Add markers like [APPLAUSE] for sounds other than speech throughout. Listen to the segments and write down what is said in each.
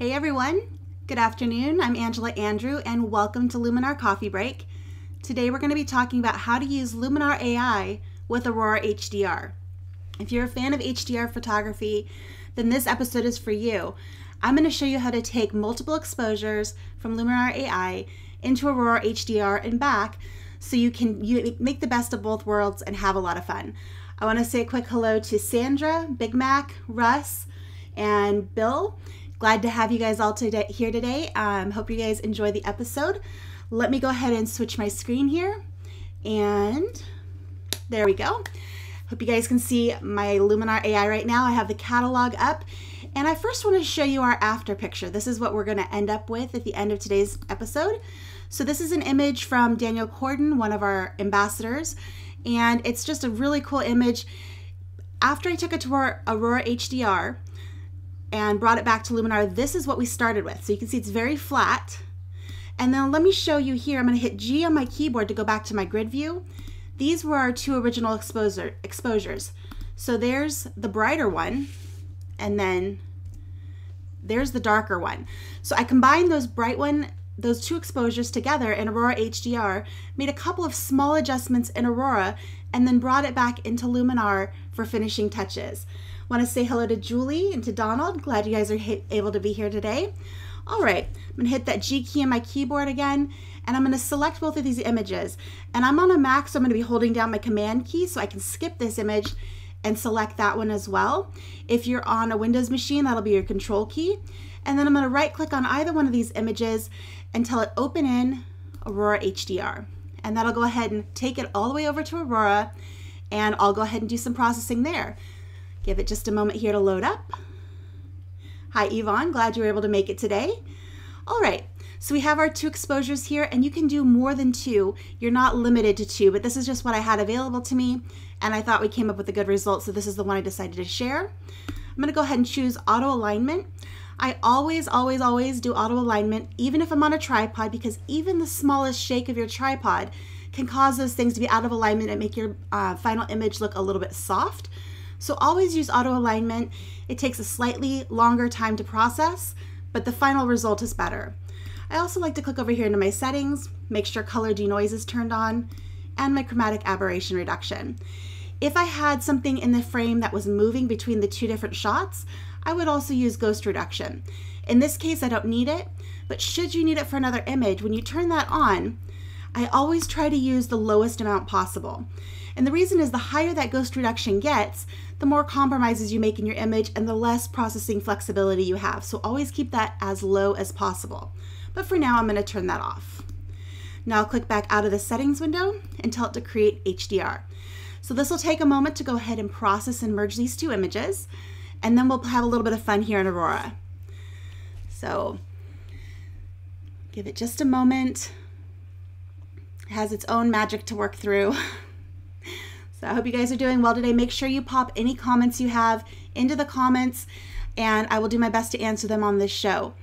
Hey everyone, good afternoon. I'm Angela Andrieux and welcome to Luminar Coffee Break. Today we're going to be talking about how to use Luminar AI with Aurora HDR. If you're a fan of HDR photography, then this episode is for you. I'm going to show you how to take multiple exposures from Luminar AI into Aurora HDR and back so you can you make the best of both worlds and have a lot of fun. I want to say a quick hello to Sandra, Big Mac, Russ, and Bill. Glad to have you guys all today, here today. Um, hope you guys enjoy the episode. Let me go ahead and switch my screen here. And there we go. Hope you guys can see my Luminar AI right now. I have the catalog up. And I first want to show you our after picture. This is what we're going to end up with at the end of today's episode. So this is an image from Daniel Kordan, one of our ambassadors and it's just a really cool image. After I took it to our Aurora HDR and brought it back to Luminar, this is what we started with. So you can see it's very flat. And then let me show you here. I'm going to hit G on my keyboard to go back to my grid view. These were our two original exposure, exposures. So there's the brighter one, and then there's the darker one. So I combined those bright one those two exposures together in Aurora HDR, made a couple of small adjustments in Aurora, and then brought it back into Luminar for finishing touches. Want to say hello to Julie and to Donald. Glad you guys are able to be here today. All right, I'm going to hit that G key on my keyboard again, and I'm going to select both of these images. And I'm on a Mac, so I'm going to be holding down my Command key so I can skip this image and select that one as well. If you're on a Windows machine, that'll be your Control key. And then I'm going to right click on either one of these images and tell it open in Aurora HDR. And that'll go ahead and take it all the way over to Aurora and I'll go ahead and do some processing there. Give it just a moment here to load up. Hi Yvonne, glad you were able to make it today. All right, so we have our two exposures here and you can do more than two. You're not limited to two, but this is just what I had available to me and I thought we came up with a good result, so this is the one I decided to share. I'm gonna go ahead and choose auto alignment. I always, always, always do auto alignment, even if I'm on a tripod, because even the smallest shake of your tripod can cause those things to be out of alignment and make your uh, final image look a little bit soft. So always use auto alignment. It takes a slightly longer time to process, but the final result is better. I also like to click over here into my settings, make sure color denoise is turned on, and my chromatic aberration reduction. If I had something in the frame that was moving between the two different shots, I would also use ghost reduction. In this case, I don't need it, but should you need it for another image, when you turn that on, I always try to use the lowest amount possible. And the reason is the higher that ghost reduction gets, the more compromises you make in your image and the less processing flexibility you have. So always keep that as low as possible. But for now, I'm gonna turn that off. Now I'll click back out of the settings window and tell it to create HDR. So this will take a moment to go ahead and process and merge these two images and then we'll have a little bit of fun here in Aurora. So give it just a moment. It has its own magic to work through. [LAUGHS] so I hope you guys are doing well today. Make sure you pop any comments you have into the comments and I will do my best to answer them on this show.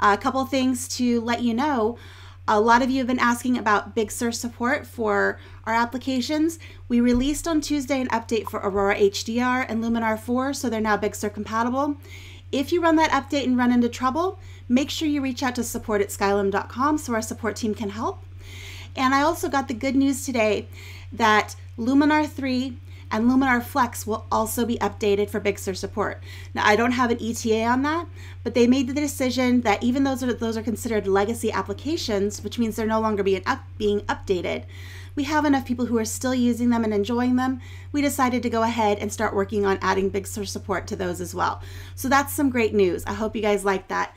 Uh, a couple things to let you know. A lot of you have been asking about Big Sur support for our applications. We released on Tuesday an update for Aurora HDR and Luminar 4, so they're now Big Sur compatible. If you run that update and run into trouble, make sure you reach out to support at skylum.com so our support team can help. And I also got the good news today that Luminar 3 and Luminar Flex will also be updated for Big Sur support. Now, I don't have an ETA on that, but they made the decision that even those are those are considered legacy applications, which means they're no longer being up, being updated. We have enough people who are still using them and enjoying them. We decided to go ahead and start working on adding Big Sur support to those as well. So that's some great news. I hope you guys like that.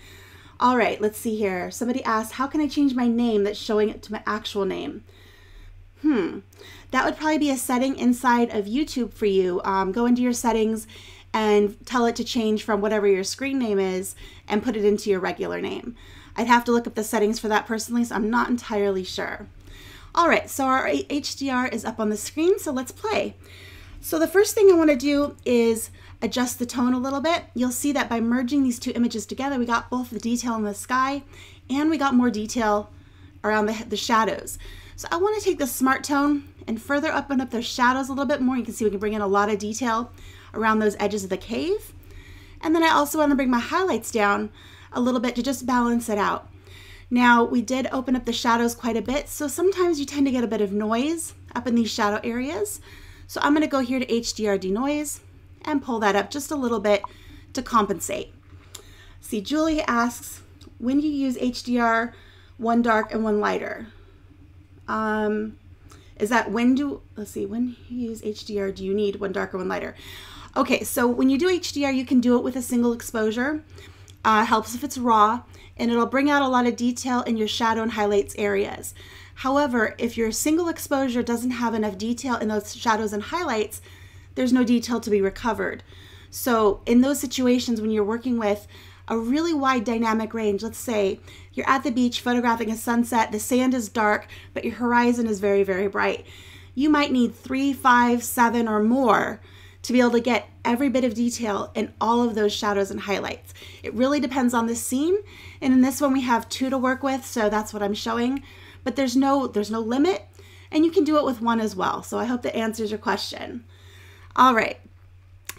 All right, let's see here. Somebody asked, how can I change my name that's showing it to my actual name? Hmm, that would probably be a setting inside of YouTube for you. Um, go into your settings and tell it to change from whatever your screen name is and put it into your regular name. I'd have to look up the settings for that personally, so I'm not entirely sure. All right, so our HDR is up on the screen, so let's play. So the first thing I wanna do is adjust the tone a little bit. You'll see that by merging these two images together, we got both the detail in the sky and we got more detail around the, the shadows. So I want to take the smart tone and further open up those shadows a little bit more. You can see we can bring in a lot of detail around those edges of the cave. And then I also want to bring my highlights down a little bit to just balance it out. Now, we did open up the shadows quite a bit, so sometimes you tend to get a bit of noise up in these shadow areas. So I'm going to go here to HDR denoise and pull that up just a little bit to compensate. See, Julie asks, when you use HDR, one dark and one lighter? Um, is that when do, let's see, when you use HDR, do you need one darker, one lighter? Okay, so when you do HDR, you can do it with a single exposure. Uh, helps if it's raw and it'll bring out a lot of detail in your shadow and highlights areas. However, if your single exposure doesn't have enough detail in those shadows and highlights, there's no detail to be recovered. So in those situations when you're working with a really wide dynamic range, let's say you're at the beach photographing a sunset, the sand is dark, but your horizon is very, very bright. You might need three, five, seven, or more to be able to get every bit of detail in all of those shadows and highlights. It really depends on the scene. And in this one, we have two to work with, so that's what I'm showing. But there's no, there's no limit, and you can do it with one as well. So I hope that answers your question. All right,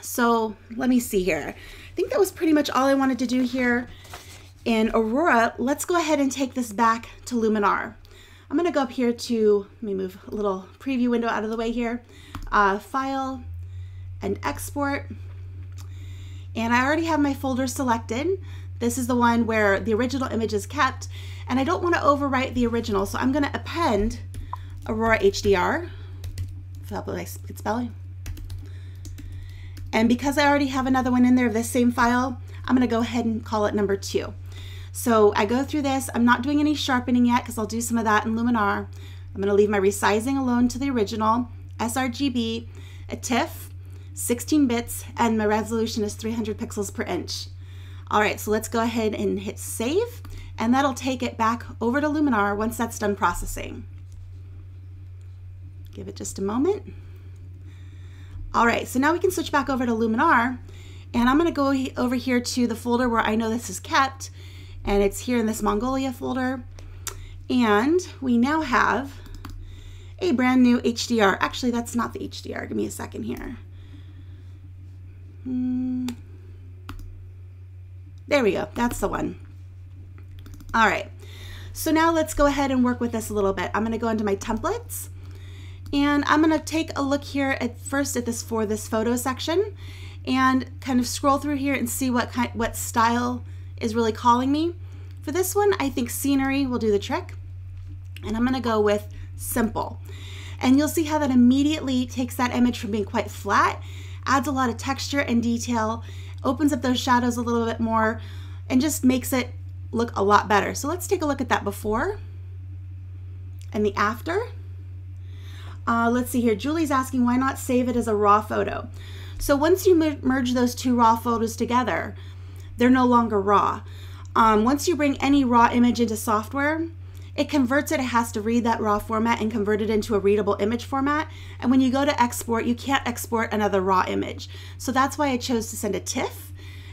so let me see here. I think that was pretty much all I wanted to do here in Aurora. Let's go ahead and take this back to Luminar. I'm gonna go up here to, let me move a little preview window out of the way here. Uh, file, and export. And I already have my folder selected. This is the one where the original image is kept. And I don't want to overwrite the original, so I'm going to append Aurora HDR. With my spelling. And because I already have another one in there of this same file, I'm going to go ahead and call it number two. So I go through this. I'm not doing any sharpening yet because I'll do some of that in Luminar. I'm going to leave my resizing alone to the original, sRGB, a TIFF, 16 bits, and my resolution is 300 pixels per inch. All right, so let's go ahead and hit save, and that'll take it back over to Luminar once that's done processing. Give it just a moment. All right, so now we can switch back over to Luminar, and I'm gonna go over here to the folder where I know this is kept, and it's here in this Mongolia folder. And we now have a brand new HDR. Actually, that's not the HDR. Give me a second here. Mm. There we go. That's the one. All right. So now let's go ahead and work with this a little bit. I'm going to go into my templates and I'm to take a look here at first at this for this photo section and kind of scroll through here and see what kind what style is really calling me. For this one, I think scenery will do the trick. And I'm to go with simple. And you'll see how that immediately takes that image from being quite flat adds a lot of texture and detail, opens up those shadows a little bit more, and just makes it look a lot better. So let's take a look at that before and the after. Uh, let's see here. Julie's asking why not save it as a raw photo. So once you merge those two raw photos together, they're no longer raw. Um, once you bring any raw image into software, it converts it, it has to read that raw format and convert it into a readable image format. And when you go to export, you can't export another raw image. So that's why I chose to send a TIFF.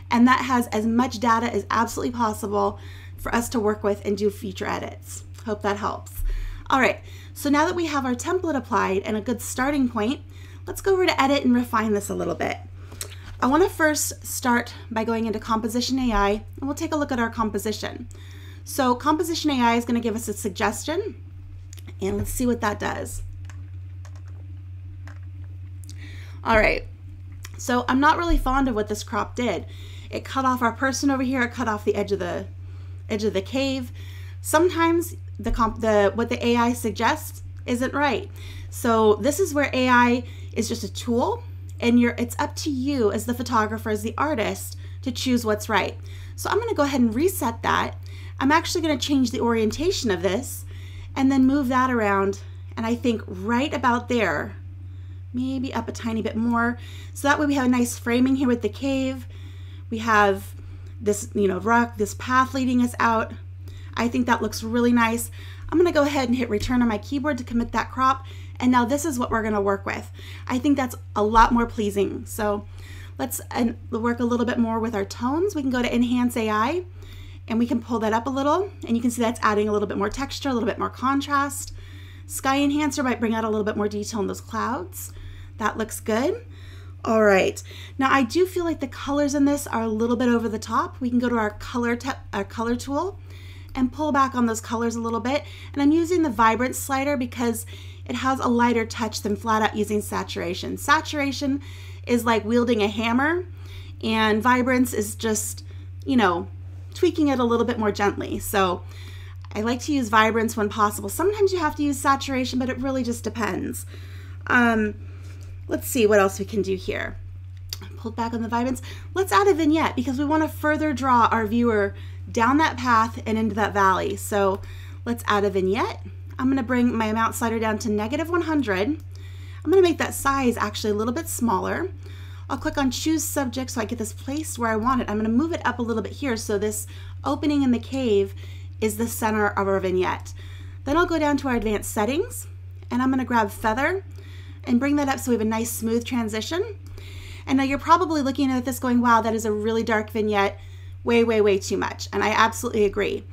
And that has as much data as absolutely possible for us to work with and do future edits. Hope that helps. All right, so now that we have our template applied and a good starting point, let's go over to edit and refine this a little bit. I wanna first start by going into Composition AI and we'll take a look at our composition. So Composition AI is going to give us a suggestion, and let's see what that does. All right, so I'm not really fond of what this crop did. It cut off our person over here. It cut off the edge of the edge of the cave. Sometimes the comp the what the AI suggests isn't right. So this is where AI is just a tool, and you're it's up to you as the photographer, as the artist, to choose what's right. So I'm going to go ahead and reset that I'm actually going to change the orientation of this and then move that around. And I think right about there, maybe up a tiny bit more. So that way we have a nice framing here with the cave. We have this, you know, rock, this path leading us out. I think that looks really nice. I'm gonna go ahead and hit return on my keyboard to commit that crop. And now this is what we're gonna work with. I think that's a lot more pleasing. So let's uh, work a little bit more with our tones. We can go to Enhance AI and we can pull that up a little and you can see that's adding a little bit more texture, a little bit more contrast. Sky Enhancer might bring out a little bit more detail in those clouds. That looks good. All right, now I do feel like the colors in this are a little bit over the top. We can go to our color, our uh, color tool and pull back on those colors a little bit. And I'm using the vibrance slider because it has a lighter touch than flat out using saturation. Saturation is like wielding a hammer and vibrance is just, you know, tweaking it a little bit more gently. So I like to use vibrance when possible. Sometimes you have to use saturation, but it really just depends. Um, let's see what else we can do here. Pulled back on the vibrance. Let's add a vignette because we want to further draw our viewer down that path and into that valley. So let's add a vignette. I'm going to bring my amount slider down to negative 100. I'm going to make that size actually a little bit smaller. I'll click on choose subject so I get this placed where I want it. I'm going to move it up a little bit here so this opening in the cave is the center of our vignette. Then I'll go down to our advanced settings and I'm going to grab feather and bring that up so we have a nice smooth transition. And now you're probably looking at this going, wow, that is a really dark vignette, way, way, way too much. And I absolutely agree.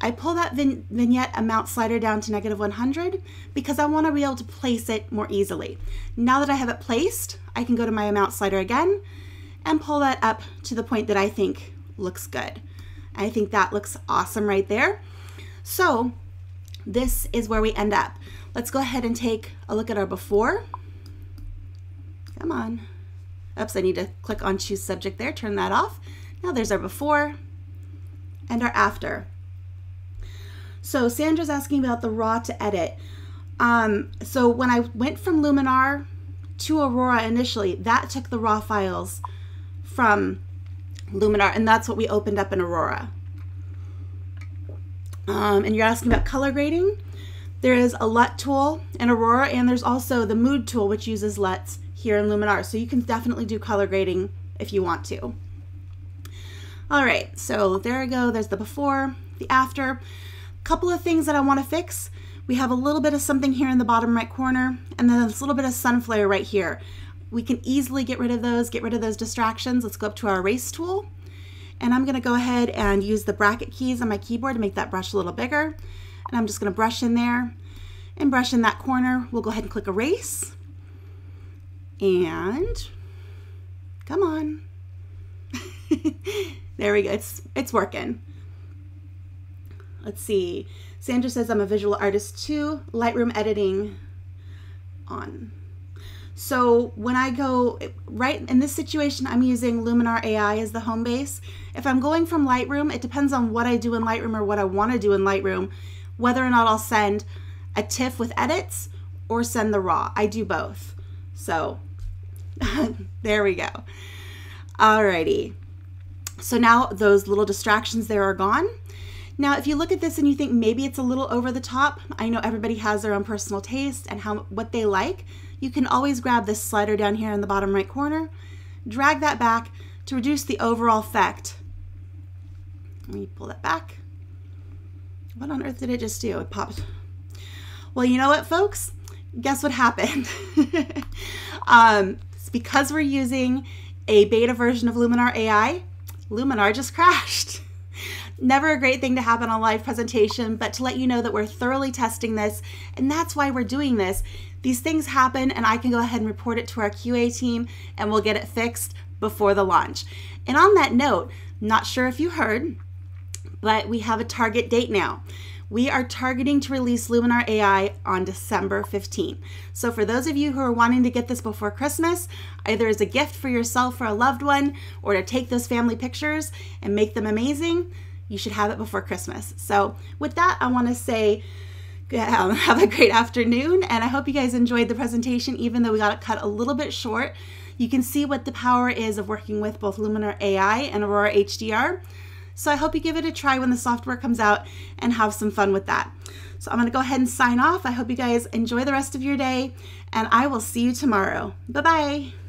I pull that vin vignette amount slider down to negative 100 because I want to be able to place it more easily. Now that I have it placed, I can go to my amount slider again and pull that up to the point that I think looks good. I think that looks awesome right there. So this is where we end up. Let's go ahead and take a look at our before. Come on. Oops, I need to click on choose subject there, turn that off. Now there's our before and our after. So Sandra's asking about the raw to edit. Um, so when I went from Luminar to Aurora initially, that took the raw files from Luminar, and that's what we opened up in Aurora. Um, and you're asking about color grading. There is a LUT tool in Aurora, and there's also the Mood tool, which uses LUTs here in Luminar. So you can definitely do color grading if you want to. All right, so there we go. There's the before, the after. A couple of things that I want to fix. We have a little bit of something here in the bottom right corner, and then this little bit of sun flare right here. We can easily get rid of those, get rid of those distractions. Let's go up to our erase tool. And I'm gonna go ahead and use the bracket keys on my keyboard to make that brush a little bigger. And I'm just gonna brush in there and brush in that corner. We'll go ahead and click erase. And come on. [LAUGHS] there we go, it's, it's working. Let's see. Sandra says I'm a visual artist too. Lightroom editing on. So when I go, right in this situation, I'm using Luminar AI as the home base. If I'm going from Lightroom, it depends on what I do in Lightroom or what I want to do in Lightroom, whether or not I'll send a TIFF with edits or send the raw. I do both. So [LAUGHS] there we go. Alrighty. So now those little distractions there are gone. Now, if you look at this and you think maybe it's a little over the top, I know everybody has their own personal taste and how what they like. You can always grab this slider down here in the bottom right corner, drag that back to reduce the overall effect. Let me pull that back. What on earth did it just do? It popped. Well, you know what, folks? Guess what happened? [LAUGHS] um, because we're using a beta version of Luminar AI, Luminar just crashed. [LAUGHS] Never a great thing to happen on a live presentation, but to let you know that we're thoroughly testing this, and that's why we're doing this. These things happen, and I can go ahead and report it to our QA team, and we'll get it fixed before the launch. And on that note, not sure if you heard, but we have a target date now. We are targeting to release Luminar AI on December 15th. So for those of you who are wanting to get this before Christmas, either as a gift for yourself or a loved one, or to take those family pictures and make them amazing, you should have it before Christmas. So with that, I want to say um, [LAUGHS] have a great afternoon, and I hope you guys enjoyed the presentation, even though we got it cut a little bit short. You can see what the power is of working with both Luminar AI and Aurora HDR. So I hope you give it a try when the software comes out and have some fun with that. So I'm going to go ahead and sign off. I hope you guys enjoy the rest of your day, and I will see you tomorrow. Bye-bye.